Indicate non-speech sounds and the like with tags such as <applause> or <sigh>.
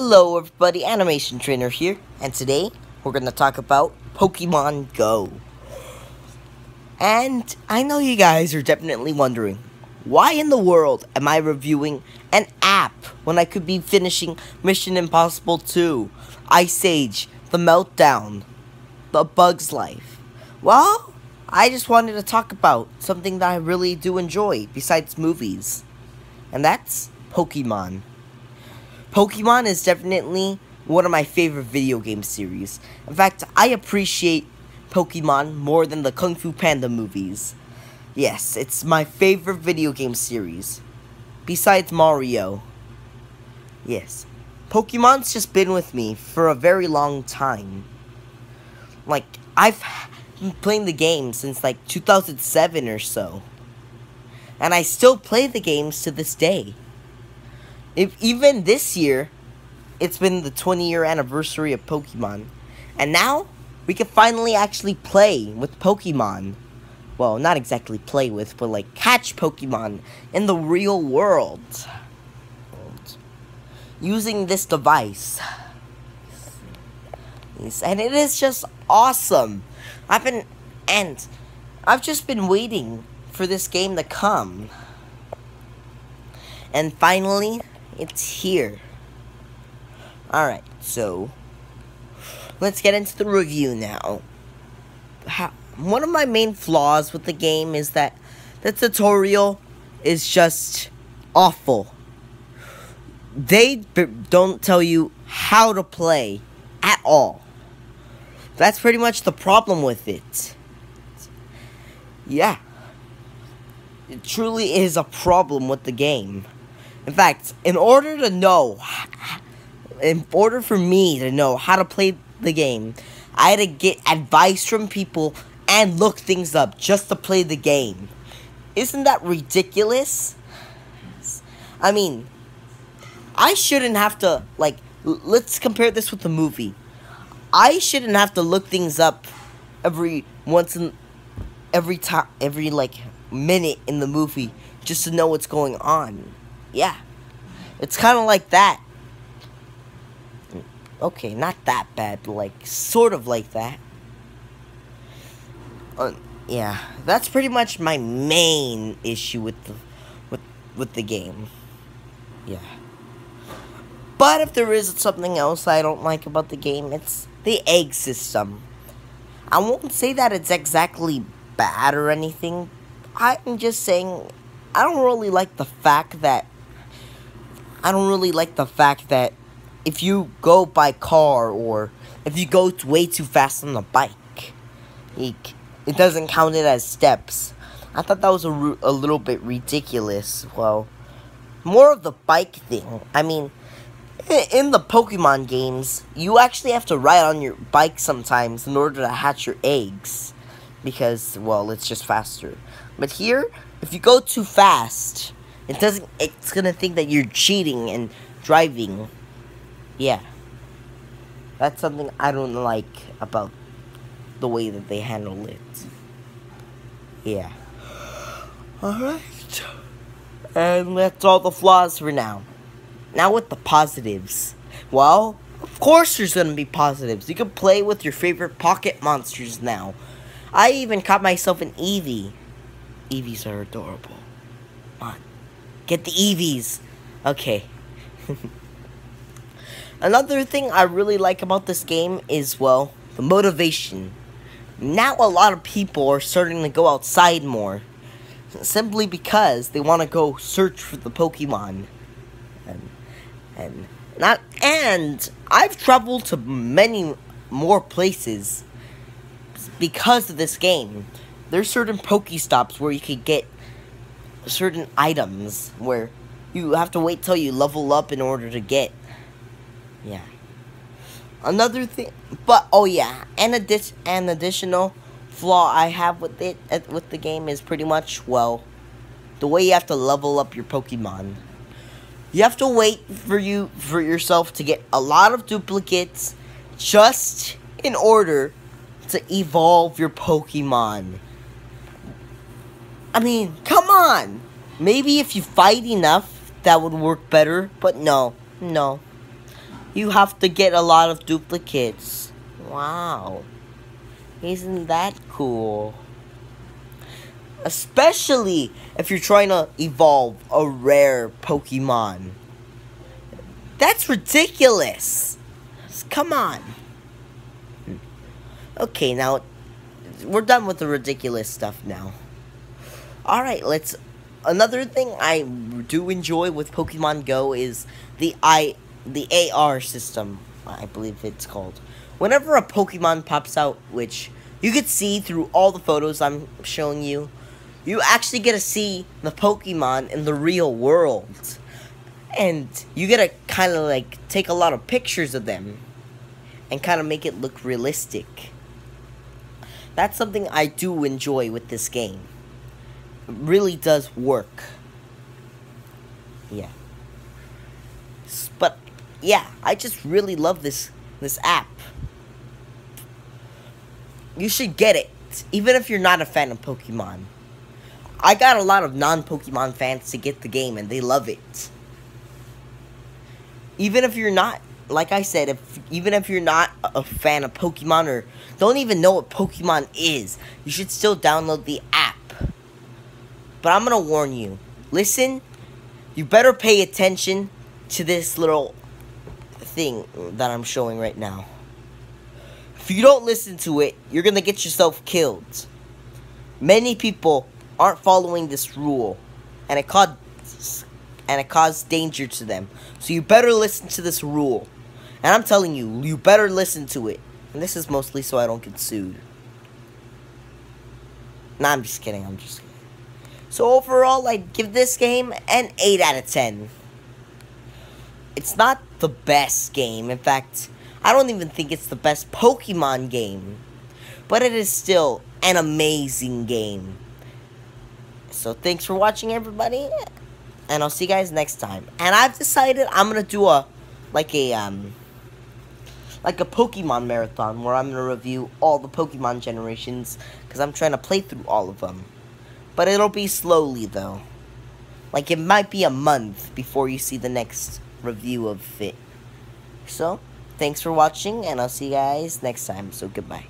Hello everybody, Animation Trainer here, and today we're going to talk about Pokemon Go. And I know you guys are definitely wondering, why in the world am I reviewing an app when I could be finishing Mission Impossible 2, Ice Age, The Meltdown, The Bug's Life? Well, I just wanted to talk about something that I really do enjoy besides movies, and that's Pokemon. Pokemon is definitely one of my favorite video game series. In fact, I appreciate Pokemon more than the Kung Fu Panda movies. Yes, it's my favorite video game series. Besides Mario. Yes. Pokemon's just been with me for a very long time. Like, I've been playing the game since like 2007 or so. And I still play the games to this day. If even this year, it's been the 20 year anniversary of Pokemon. And now, we can finally actually play with Pokemon. Well, not exactly play with, but like catch Pokemon in the real world. Using this device. And it is just awesome. I've been, and I've just been waiting for this game to come. And finally, it's here. Alright, so let's get into the review now. How, one of my main flaws with the game is that the tutorial is just awful. They don't tell you how to play at all. That's pretty much the problem with it. Yeah. It truly is a problem with the game. In fact, in order to know, in order for me to know how to play the game, I had to get advice from people and look things up just to play the game. Isn't that ridiculous? I mean, I shouldn't have to, like, let's compare this with the movie. I shouldn't have to look things up every once in every time every like minute in the movie just to know what's going on. Yeah. It's kind of like that. Okay, not that bad, but like sort of like that. Uh, yeah, that's pretty much my main issue with the with with the game. Yeah. But if there is something else I don't like about the game, it's the egg system. I won't say that it's exactly bad or anything. I'm just saying I don't really like the fact that I don't really like the fact that if you go by car or if you go way too fast on the bike, it, it doesn't count it as steps. I thought that was a, a little bit ridiculous. Well, more of the bike thing. I mean, in the Pokemon games, you actually have to ride on your bike sometimes in order to hatch your eggs. Because, well, it's just faster. But here, if you go too fast, it doesn't, it's gonna think that you're cheating and driving. Yeah. That's something I don't like about the way that they handle it. Yeah. Alright. And that's all the flaws for now. Now with the positives. Well, of course there's gonna be positives. You can play with your favorite pocket monsters now. I even caught myself an Eevee. Eevees are adorable. Get the Eevees. Okay. <laughs> Another thing I really like about this game is, well, the motivation. Now a lot of people are starting to go outside more. Simply because they want to go search for the Pokemon and not and I've traveled to many more places because of this game. There's certain Pokestops where you could get certain items where you have to wait till you level up in order to get. Yeah. Another thing, but oh yeah, and addi- an additional flaw I have with it uh, with the game is pretty much well, the way you have to level up your Pokemon. You have to wait for you for yourself to get a lot of duplicates just in order to evolve your Pokemon. I mean, come on. Maybe if you fight enough, that would work better, but no. No. you have to get a lot of duplicates. Wow. Isn't that cool? Especially if you're trying to evolve a rare Pokemon. That's ridiculous. Come on. Okay, now we're done with the ridiculous stuff now. Alright, let's another thing I do enjoy with Pokemon Go is the I the AR system, I believe it's called. Whenever a Pokemon pops out, which you could see through all the photos I'm showing you, you actually get to see the Pokemon in the real world. And you get to kind of like take a lot of pictures of them and kind of make it look realistic. That's something I do enjoy with this game. Really does work. Yeah. But yeah, I just really love this this app. You should get it, even if you're not a fan of Pokemon. I got a lot of non-Pokemon fans to get the game, and they love it. Even if you're not, like I said, if even if you're not a fan of Pokemon or don't even know what Pokemon is, you should still download the app. But I'm gonna warn you. Listen, you better pay attention to this little thing that I'm showing right now. If you don't listen to it, you're gonna get yourself killed. Many people aren't following this rule, and it caused and it caused danger to them. So you better listen to this rule. And I'm telling you, you better listen to it. And this is mostly so I don't get sued. Nah, I'm just kidding. I'm just kidding. So overall, I'd give this game an 8 out of 10. It's not the best game. In fact, I don't even think it's the best Pokemon game. But it is still an amazing game. So thanks for watching, everybody. And I'll see you guys next time. And I've decided I'm going to do a, like a, um, like a Pokemon marathon where I'm going to review all the Pokemon generations. Because I'm trying to play through all of them. But it'll be slowly, though. Like, it might be a month before you see the next review of it. So, thanks for watching, and I'll see you guys next time. So, goodbye.